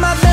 my back.